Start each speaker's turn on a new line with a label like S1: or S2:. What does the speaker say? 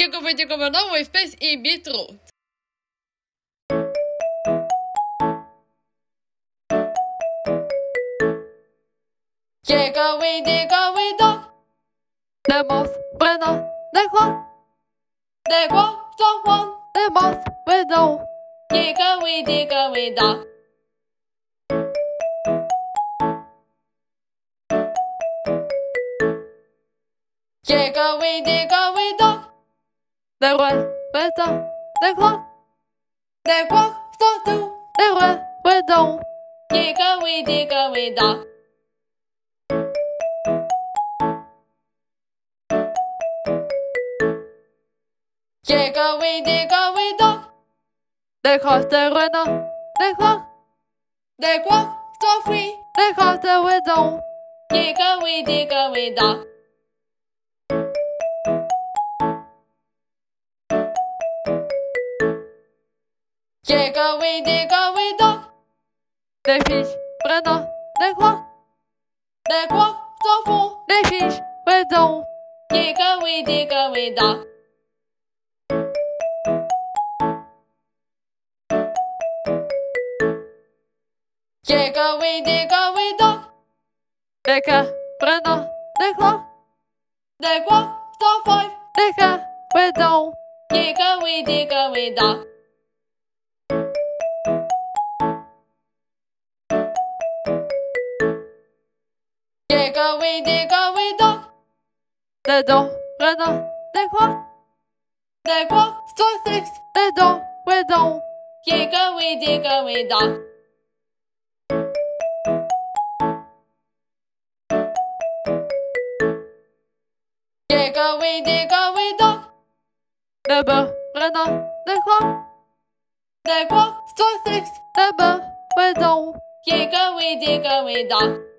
S1: Jego będzie komentował i wpis i bitrut. Jego wyjdzie, go wyjdą. Lemos,
S2: breno, dechło. Dechło, co on?
S1: Lemos, wyjdą. Jego wyjdzie,
S2: go wyjdą. Jego
S1: wyjdzie, go wyjdą. Away, dog. Dig away, dig away, dog.
S2: Det er rød, brenna, det er kvar,
S1: Det går som two.
S2: det er rød, brenna.
S1: Dig away, dig away, dog. Dig away, dig away, dog.
S2: Det kvar, det rødna, det kvar,
S1: Det går som free.
S2: det kvar, det brenna.
S1: Dig away, dig away, dog. Dig away, dig away, dog.
S2: Brenna, det kvar,
S1: Det går som four.
S2: det fisk, brenna.
S1: Dig away, dig away, dog. Dig away, dig away, dog.
S2: Brenna, det kvar,
S1: Det går som five.
S2: det kan brenna.
S1: Dig away, dig away, dog. Dig away, dig away, dog.
S2: Da, brenna, det kvar,
S1: Det går som six.
S2: det da, brenna.
S1: Dig away, dig away, dog. Dig away, dig away, dog.
S2: Det bør brenna, det kvar,
S1: Det går som six.
S2: det bør brenna.
S1: Dig away, dig away, dog.